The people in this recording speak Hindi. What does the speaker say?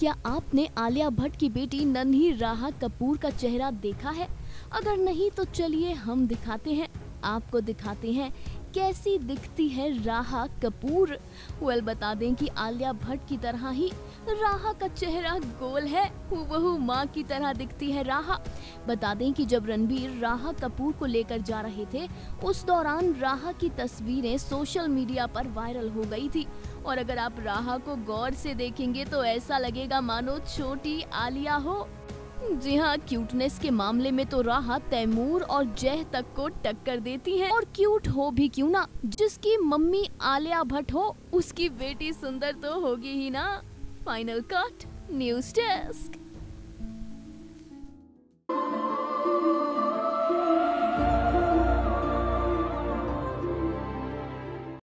क्या आपने आलिया भट्ट की बेटी नन्ही राहा कपूर का चेहरा देखा है? अगर नहीं तो चलिए हम दिखाते हैं। आपको दिखाते हैं कैसी दिखती है राहा कपूर। वेल बता दें कि आलिया भट्ट की तरह ही राहा का चेहरा गोल है। वह माँ की तरह दिखती है राहा। बता दें कि जब रणबीर राहा कपूर को लेकर जा रहे थे, उस दौरान राहा की तस्वीरें सोशल मीडिया पर वायरल हो गई थी। और अगर आप राहा को गौर से देखेंगे तो ऐसा लगेगा मानो छोटी आलिया हो। जी हाँ क्यूटनेस के मामले में तो राहा तैमूर और जय तक को टक्कर देती है। और क्यूट हो भी क्यों ना? जिसकी मम्मी आलिया भट्ट हो, उसकी बेटी सुंदर तो होगी ही ना। Final cut news desk